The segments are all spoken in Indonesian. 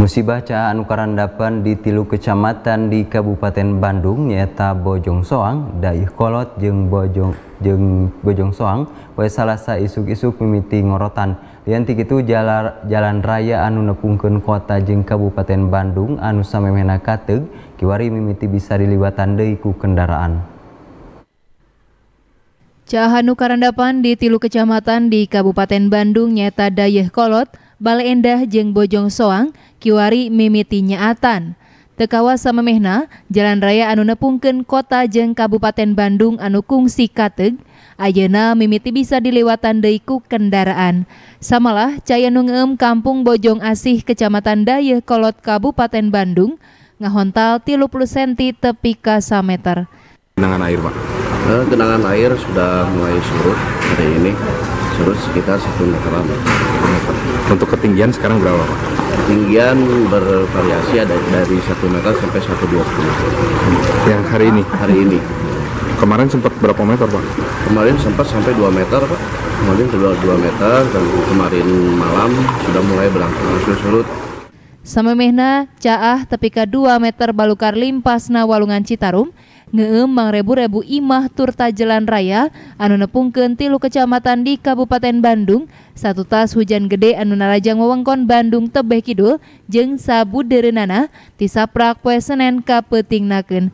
Musibah ca anu karandapan di tilu kecamatan di Kabupaten Bandung nyata Bojong Soang, Daih Kolot jeung Bojong jeung Bojong Soang poe salasa isuk-isuk mimiti ngorotan. Lian ti kitu jalan, jalan raya anu nepungkeun kota jeung Kabupaten Bandung anu samemehna kateug kiwari mimiti bisa diliwatan deui ku kendaraan. Cahanu karandapan di tilu kecamatan di Kabupaten Bandung nyata Dayeh Kolot Bale Endah jeng Bojong Soang kiwari mimiti nyaatan. Tekawa samemehna jalan raya anu nepungkeun kota jeng Kabupaten Bandung anu kungsi kateg ayeuna mimiti bisa dilewatan deui ku kendaraan. Samalah caya nu kampung Bojong Asih Kecamatan Dayeuh Kolot Kabupaten Bandung ngahontal 30 cm tepi ka 1 meter. Genangan air, Pak. Eh, genangan air sudah mulai surut hari ini surut sekitar satu meteran. Untuk ketinggian sekarang berapa Pak? Ketinggian bervariasi ada dari satu meter sampai satu dua puluh. Yang hari ini? Hari ini. Kemarin sempat berapa meter Pak? Kemarin sempat sampai 2 meter Pak. Kemarin sudah 2 meter dan kemarin malam sudah mulai berangsur surut. Samemehna caah tepika 2 meter balukar limpasna walungan Citarum ngeem rebu-rebu imah turta jalan raya anu nepungkeun tilu kecamatan di Kabupaten Bandung satu tas hujan gede anu narajang wewengkon Bandung tebeh kidul jeung sabudereunana tisaprak poe Senen kapetingnakeun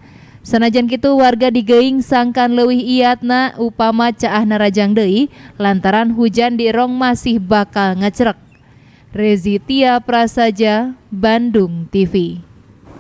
Sanajan kitu warga digeing sangkan leuwih iatna upama caah narajang deui lantaran hujan di rong masih bakal ngecrek. Rezitia Prasaja, Bandung TV.